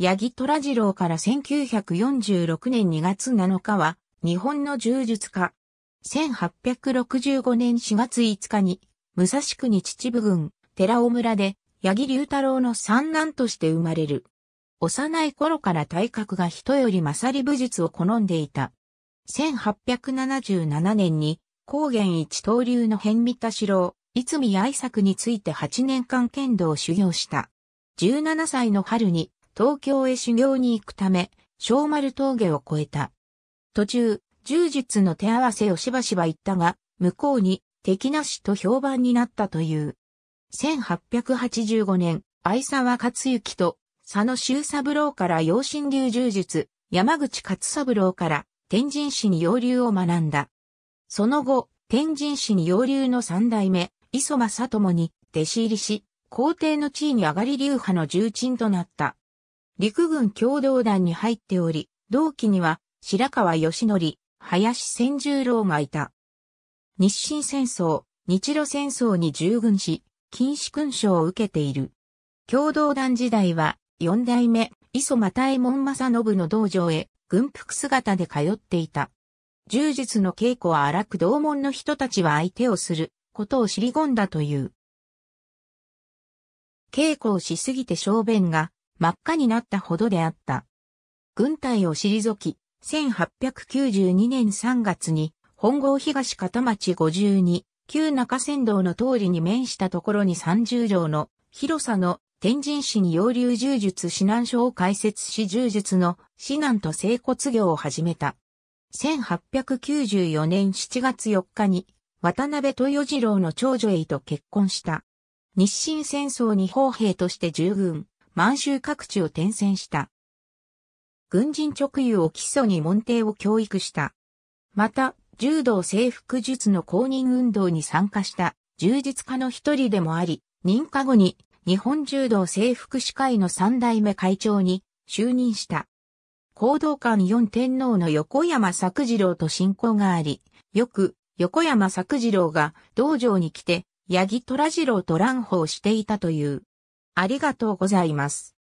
八木虎次郎から1946年2月7日は、日本の柔術家。1865年4月5日に、武蔵国秩父郡、寺尾村で、八木隆太郎の三男として生まれる。幼い頃から体格が人より勝り武術を好んでいた。1877年に、高原一刀流の変見田四郎、いつみ愛作について8年間剣道を修行した。17歳の春に東京へ修行に行くため、小丸峠を越えた。途中、柔術の手合わせをしばしば言ったが、向こうに敵なしと評判になったという。1885年、相沢克行と佐野修三郎から養心流柔術、山口勝三郎から天神市に養流を学んだ。その後、天神市に養流の三代目、磯正友に弟子入りし、皇帝の地位に上がり流派の重鎮となった。陸軍共同団に入っており、同期には白川義則、林千十郎がいた。日清戦争、日露戦争に従軍し、禁止勲章を受けている。共同団時代は、四代目、磯又右衛門正信の道場へ、軍服姿で通っていた。柔術の稽古は荒く同門の人たちは相手をすることを知り込んだという。稽古をしすぎて小便が真っ赤になったほどであった。軍隊を退き、1892年3月に本郷東片町52、旧中山道の通りに面したところに30条の広さの天神市に洋流柔術指南書を開設し柔術の指南と整骨業を始めた。1894年7月4日に渡辺豊次郎の長女へと結婚した。日清戦争に砲兵として従軍、満州各地を転戦した。軍人直輸を基礎に門弟を教育した。また、柔道征服術の公認運動に参加した充実家の一人でもあり、任下後に日本柔道征服士会の三代目会長に就任した。行動官四天皇の横山作次郎と親交があり、よく横山作次郎が道場に来て、八木虎次郎と乱歩をしていたという。ありがとうございます。